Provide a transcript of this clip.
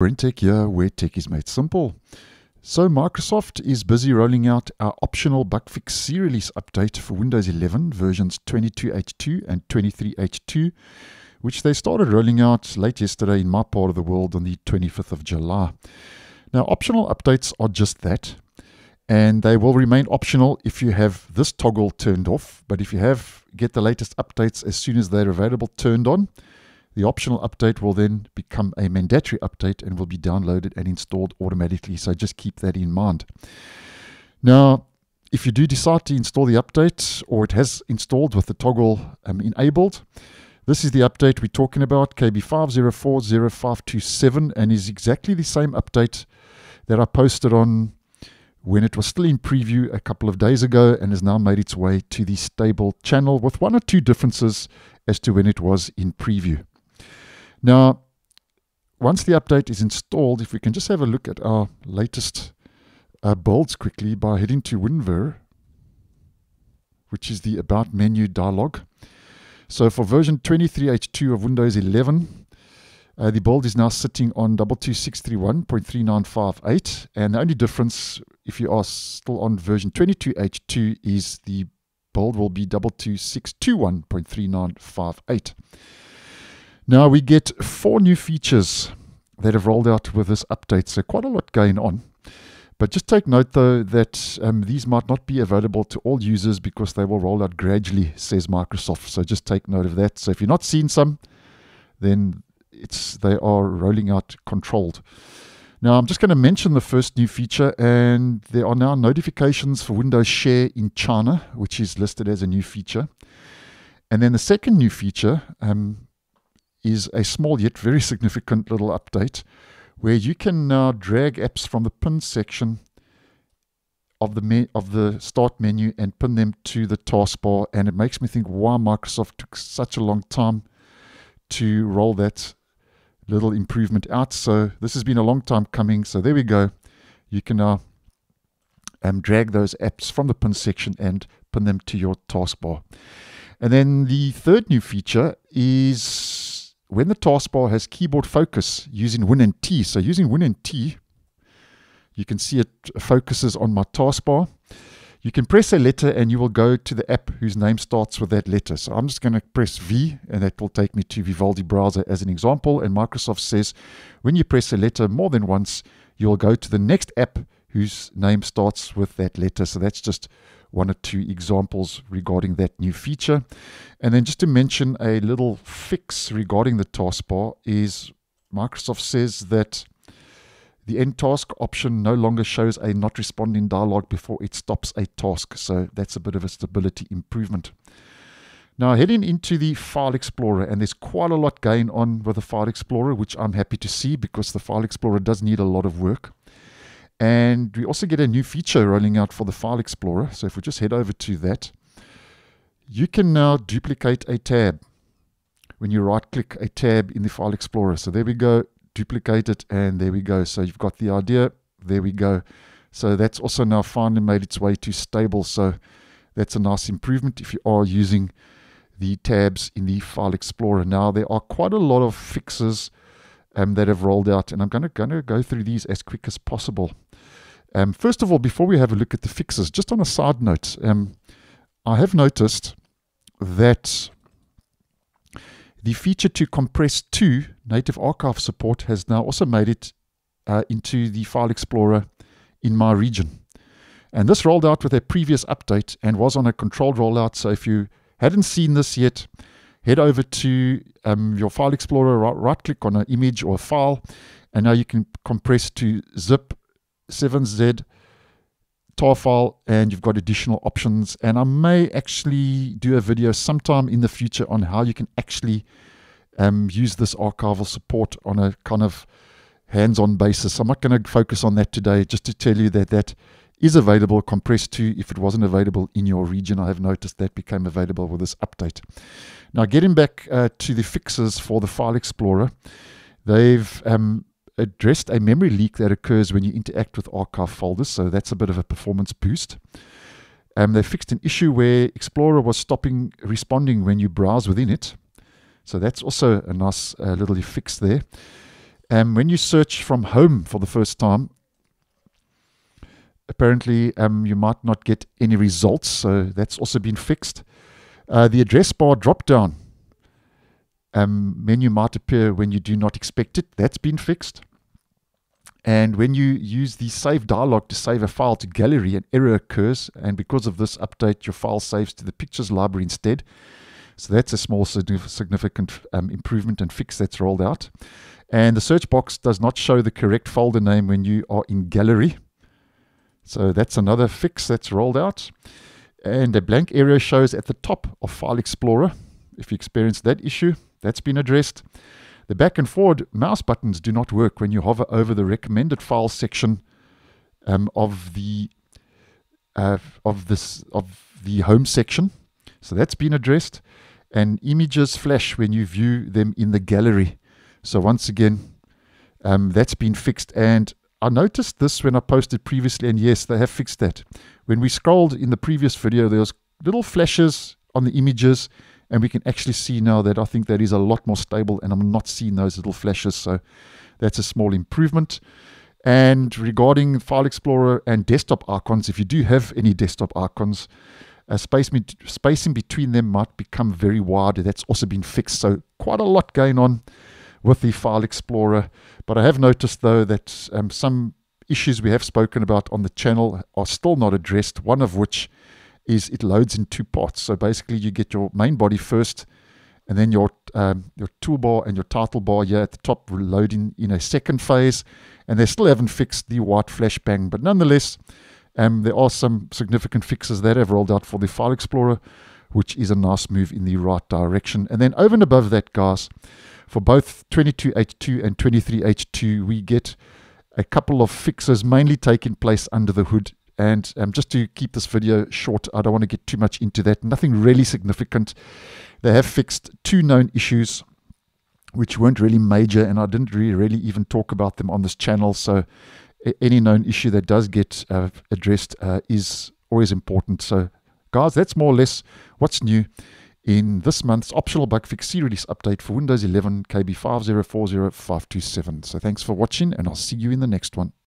BrenTech here, where tech is made simple. So Microsoft is busy rolling out our optional bug fix C-release update for Windows 11 versions 22H2 and 23H2, which they started rolling out late yesterday in my part of the world on the 25th of July. Now, optional updates are just that, and they will remain optional if you have this toggle turned off. But if you have get the latest updates as soon as they're available turned on, the optional update will then become a mandatory update and will be downloaded and installed automatically. So just keep that in mind. Now, if you do decide to install the update or it has installed with the toggle um, enabled, this is the update we're talking about, KB50405527, and is exactly the same update that I posted on when it was still in preview a couple of days ago and has now made its way to the stable channel with one or two differences as to when it was in preview. Now, once the update is installed, if we can just have a look at our latest uh, builds quickly by heading to WinVer, which is the About menu dialog. So for version 23H2 of Windows 11, uh, the build is now sitting on 22631.3958, and the only difference, if you are still on version 22H2, is the build will be 22621.3958. Now we get four new features that have rolled out with this update, so quite a lot going on. But just take note though that um, these might not be available to all users because they will roll out gradually, says Microsoft. So just take note of that. So if you're not seeing some, then it's they are rolling out controlled. Now I'm just going to mention the first new feature, and there are now notifications for Windows Share in China, which is listed as a new feature. And then the second new feature, um, is a small yet very significant little update where you can now drag apps from the pin section of the of the start menu and pin them to the taskbar. And it makes me think why Microsoft took such a long time to roll that little improvement out. So this has been a long time coming. So there we go. You can now um, drag those apps from the pin section and pin them to your taskbar. And then the third new feature is when the taskbar has keyboard focus using Win and T, so using Win and T, you can see it focuses on my taskbar. You can press a letter and you will go to the app whose name starts with that letter. So I'm just going to press V and that will take me to Vivaldi browser as an example. And Microsoft says when you press a letter more than once, you'll go to the next app whose name starts with that letter. So that's just one or two examples regarding that new feature. And then just to mention a little fix regarding the taskbar is Microsoft says that the end task option no longer shows a not responding dialog before it stops a task. So that's a bit of a stability improvement. Now, heading into the File Explorer, and there's quite a lot going on with the File Explorer, which I'm happy to see because the File Explorer does need a lot of work. And we also get a new feature rolling out for the File Explorer. So if we just head over to that, you can now duplicate a tab when you right click a tab in the File Explorer. So there we go, duplicate it, and there we go. So you've got the idea, there we go. So that's also now finally made its way to stable. So that's a nice improvement if you are using the tabs in the File Explorer. Now there are quite a lot of fixes um, that have rolled out, and I'm going to, go through these as quick as possible. Um, first of all, before we have a look at the fixes, just on a side note, um, I have noticed that the feature to compress to native archive support has now also made it uh, into the File Explorer in my region. And this rolled out with a previous update and was on a controlled rollout. So if you hadn't seen this yet, head over to um, your File Explorer, right, right click on an image or a file, and now you can compress to zip 7Z tar file and you've got additional options. And I may actually do a video sometime in the future on how you can actually um, use this archival support on a kind of hands-on basis. I'm not going to focus on that today, just to tell you that that is available compressed to if it wasn't available in your region. I have noticed that became available with this update. Now, getting back uh, to the fixes for the File Explorer, they've um, addressed a memory leak that occurs when you interact with archive folders, so that's a bit of a performance boost. Um, they fixed an issue where Explorer was stopping responding when you browse within it. So that's also a nice uh, little fix there. And when you search from home for the first time, apparently um, you might not get any results. So that's also been fixed. Uh, the address bar drop down um, menu might appear when you do not expect it. That's been fixed. And when you use the save dialog to save a file to gallery, an error occurs. And because of this update, your file saves to the pictures library instead. So that's a small significant um, improvement and fix that's rolled out. And the search box does not show the correct folder name when you are in gallery. So that's another fix that's rolled out. And a blank area shows at the top of File Explorer. If you experience that issue, that's been addressed. The back and forward mouse buttons do not work when you hover over the recommended files section um, of the uh, of this of the home section. So that's been addressed and images flash when you view them in the gallery. So once again, um, that's been fixed. And I noticed this when I posted previously, and yes, they have fixed that. When we scrolled in the previous video, there was little flashes on the images, and we can actually see now that I think that is a lot more stable, and I'm not seeing those little flashes. So that's a small improvement. And regarding File Explorer and desktop icons, if you do have any desktop icons, space spacing between them might become very wide. That's also been fixed. So quite a lot going on with the File Explorer. But I have noticed though that um, some issues we have spoken about on the channel are still not addressed. One of which is it loads in two parts. So basically, you get your main body first, and then your um, your toolbar and your title bar here at the top loading in a second phase. And they still haven't fixed the white flashbang, but nonetheless, um, there are some significant fixes that have rolled out for the File Explorer, which is a nice move in the right direction. And then over and above that, guys, for both 22H2 and 23H2, we get a couple of fixes mainly taking place under the hood. And um, just to keep this video short, I don't want to get too much into that. Nothing really significant. They have fixed two known issues, which weren't really major, and I didn't really, really even talk about them on this channel. So any known issue that does get uh, addressed uh, is always important. So, guys, that's more or less what's new in this month's optional bug fix C-release update for Windows 11 KB 5040527. So, thanks for watching, and I'll see you in the next one.